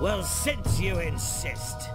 Well, since you insist.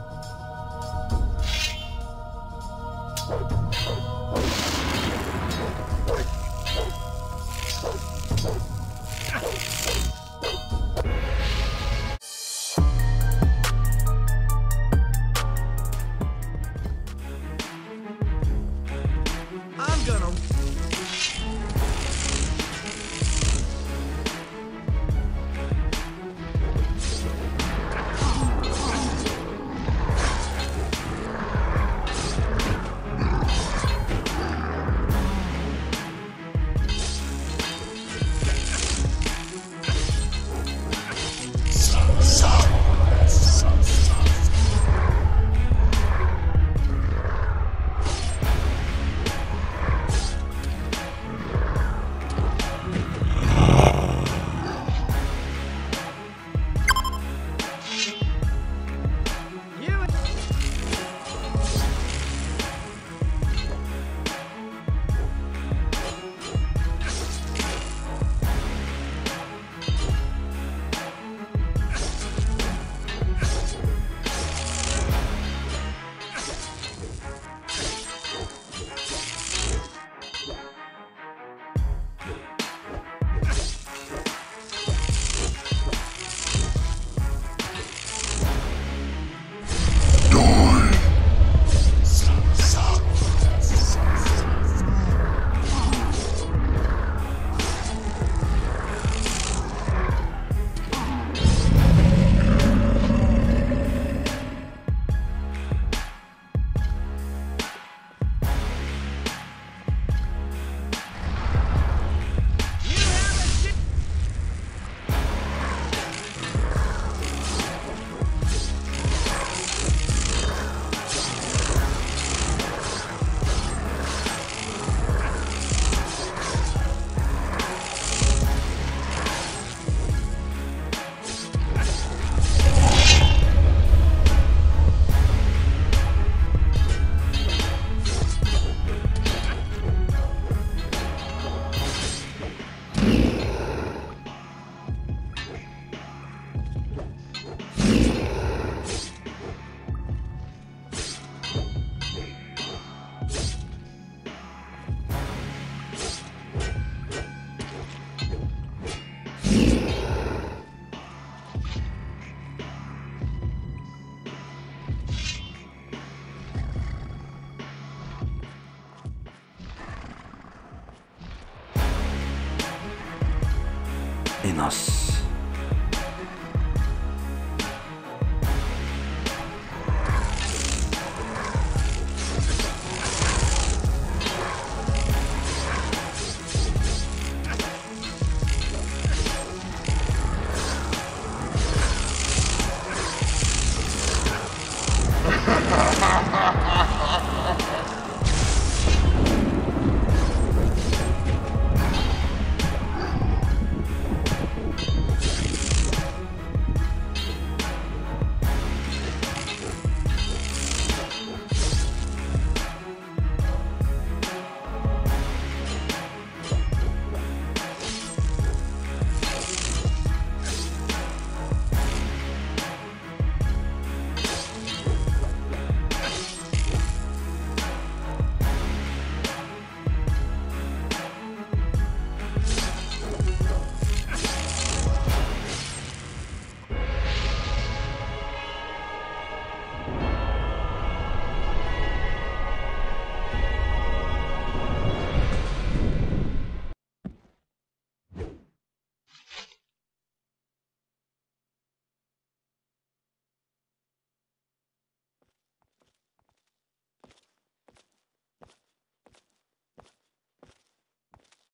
Enos. Ha ha!